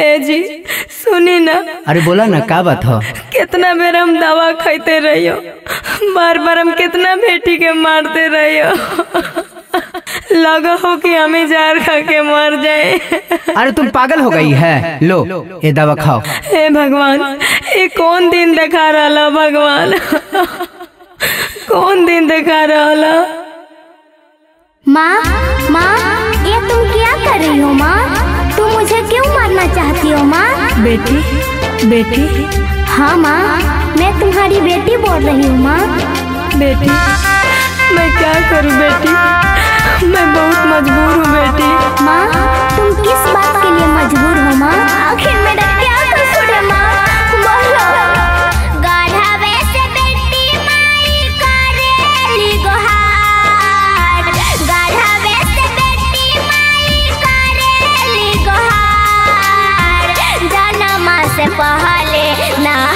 ए जी। सुनी ना। अरे बोला ना का बात हो? कितना बेर हम दवा खाते रहियो। बार बार हम कितना बेटी के मारते रहियो। लगा हो कि हमें जार खा के मर जाए। अरे तुम पागल हो गई है। लो ये दवा खाओ। हे भगवान ये कौन दिन दिखा रहा भगवान? कौन दिन दिखा रहा माँ माँ ये तुम क्या कर रही हो माँ? तुम मुझे क्यों मारना चाहती हो माँ? बेटी बेटी। हाँ माँ। मैं तुम्हारी बेटी बोल रही हूँ माँ। बेटी मैं क्या करूँ बेटी? मैं बहुत मजबूर हूँ। ना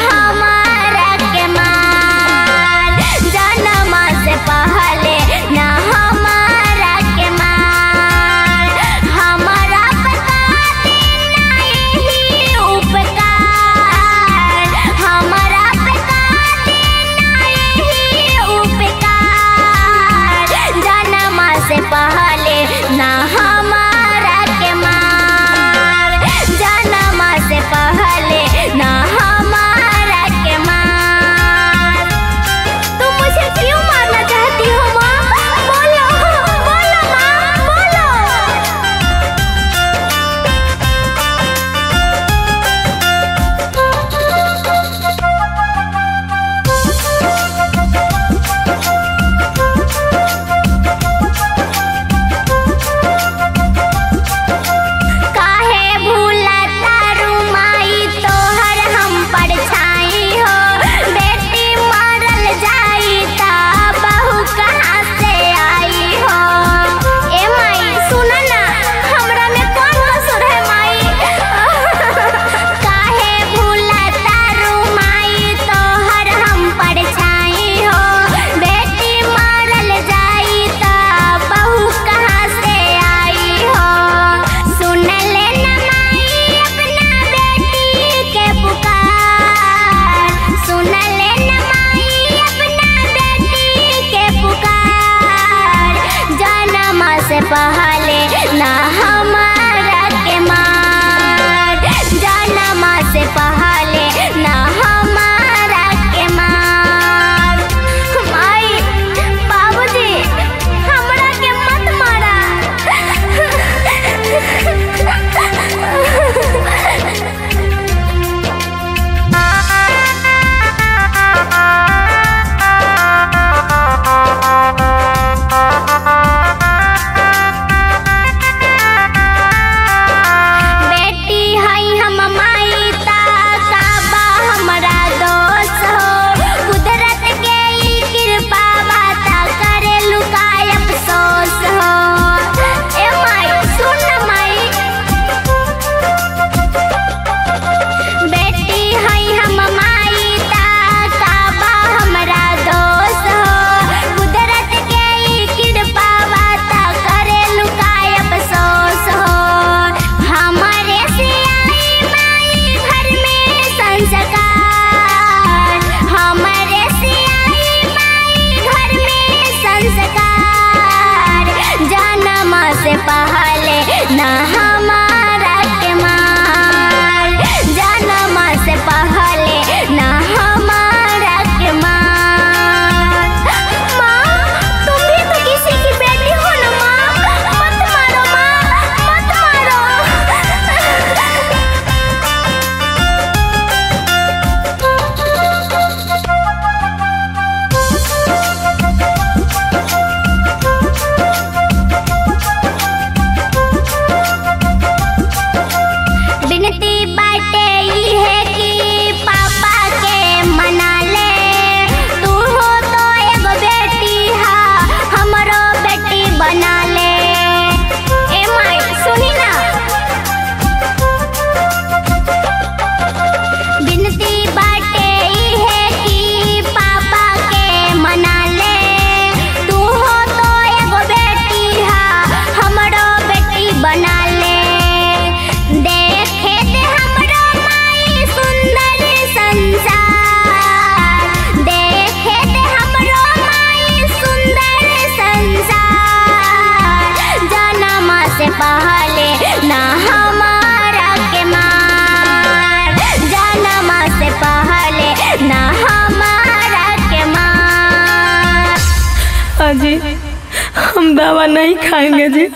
दवा नहीं खाएँगे जी।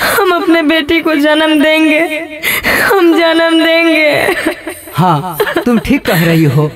हम अपने बेटी को जन्म देंगे। हम जन्म देंगे। हाँ तुम ठीक कह रही हो।